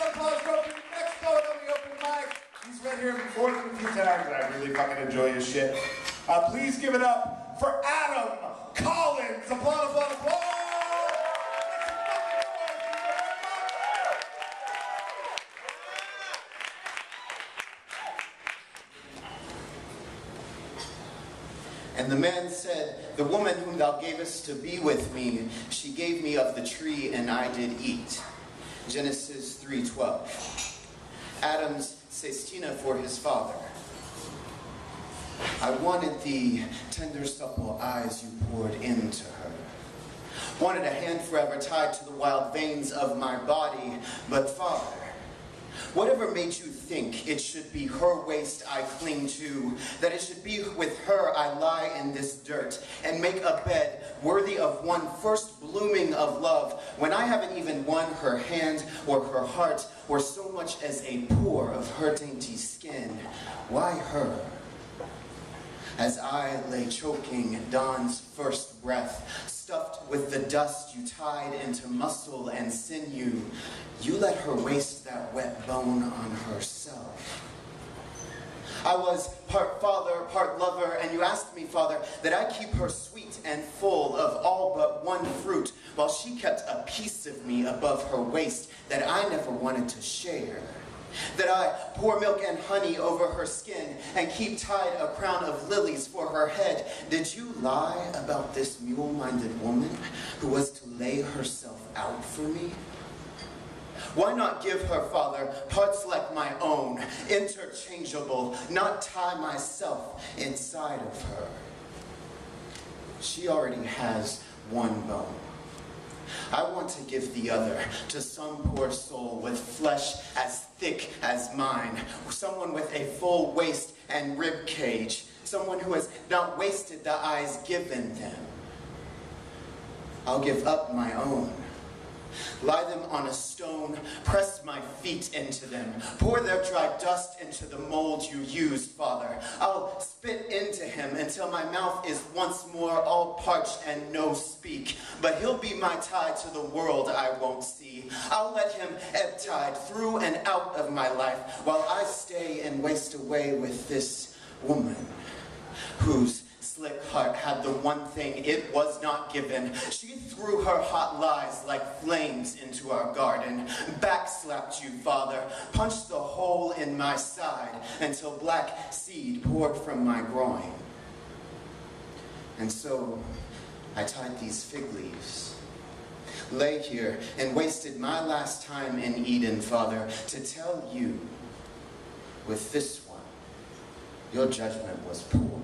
applause next on the open mic. He's been here before a few times, and I really fucking enjoy his shit. Uh, please give it up for Adam Collins. Applaud, applaud, applaud. And the man said, The woman whom thou gavest to be with me, she gave me of the tree, and I did eat. Genesis 3.12. Adam's sestina for his father. I wanted the tender supple eyes you poured into her. Wanted a hand forever tied to the wild veins of my body, but father, Whatever made you think it should be her waist I cling to, that it should be with her I lie in this dirt and make a bed worthy of one first blooming of love when I haven't even won her hand or her heart or so much as a pore of her dainty skin? Why her? As I lay choking dawn's first breath, stuffed with the dust you tied into muscle and sinew, you let her waste that wet bone on herself. I was part father, part lover, and you asked me, Father, that I keep her sweet and full of all but one fruit, while she kept a piece of me above her waist that I never wanted to share. That I pour milk and honey over her skin and keep tied a crown of lilies for her head. Did you lie about this mule-minded woman who was to lay herself out for me? Why not give her, Father, parts like my own, interchangeable, not tie myself inside of her? She already has one bone. I want to give the other to some poor soul with flesh as thick as mine, someone with a full waist and rib cage, someone who has not wasted the eyes given them. I'll give up my own Lie them on a stone, press my feet into them, pour their dry dust into the mold you used, Father. I'll spit into him until my mouth is once more all parched and no speak. But he'll be my tide to the world I won't see. I'll let him ebb tide through and out of my life while I stay and waste away with this woman whose heart had the one thing it was not given. She threw her hot lies like flames into our garden, backslapped you, father, punched the hole in my side until black seed poured from my groin. And so I tied these fig leaves lay here and wasted my last time in Eden, Father, to tell you, with this one, your judgment was poor.